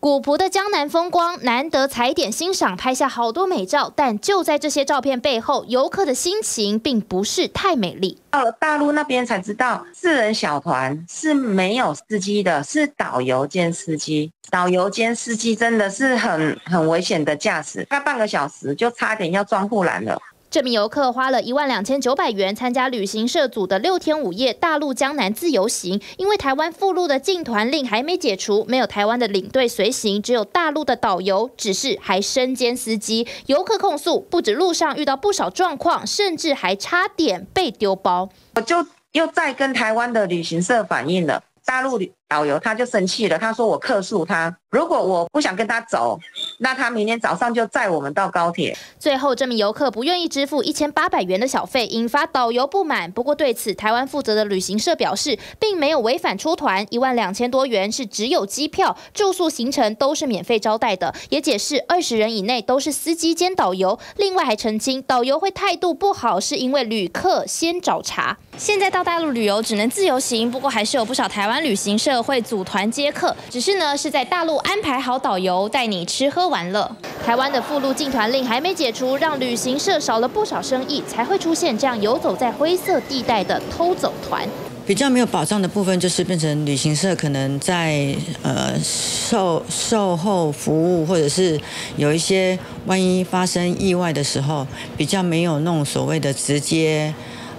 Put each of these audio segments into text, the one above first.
古朴的江南风光，难得踩点欣赏，拍下好多美照。但就在这些照片背后，游客的心情并不是太美丽。到了大陆那边才知道，四人小团是没有司机的，是导游兼司机。导游兼司机真的是很很危险的驾驶，大概半个小时就差点要撞护栏了。这名游客花了一万两千九百元参加旅行社组的六天五夜大陆江南自由行，因为台湾附录的禁团令还没解除，没有台湾的领队随行，只有大陆的导游，只是还身兼司机。游客控诉，不止路上遇到不少状况，甚至还差点被丢包。我就又再跟台湾的旅行社反映了，大陆导游他就生气了，他说我客诉他。如果我不想跟他走，那他明天早上就载我们到高铁。最后，这名游客不愿意支付一千八百元的小费，引发导游不满。不过，对此台湾负责的旅行社表示，并没有违反出团，一万两千多元是只有机票、住宿、行程都是免费招待的。也解释二十人以内都是司机兼导游。另外还澄清，导游会态度不好，是因为旅客先找茬。现在到大陆旅游只能自由行，不过还是有不少台湾旅行社会组团接客，只是呢是在大陆。安排好导游带你吃喝完了。台湾的附录禁团令还没解除，让旅行社少了不少生意，才会出现这样游走在灰色地带的偷走团。比较没有保障的部分，就是变成旅行社可能在呃售售后服务，或者是有一些万一发生意外的时候，比较没有那种所谓的直接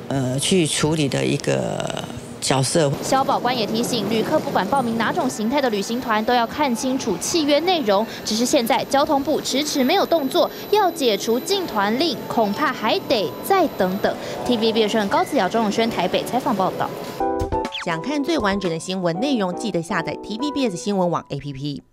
呃去处理的一个。角色。消保官也提醒旅客，不管报名哪种形态的旅行团，都要看清楚契约内容。只是现在交通部迟迟没有动作，要解除禁团令，恐怕还得再等等。TVB 新闻高子尧、钟永轩台北采访报道。想看最完整的新闻内容，记得下载 TVBS 新闻网 APP。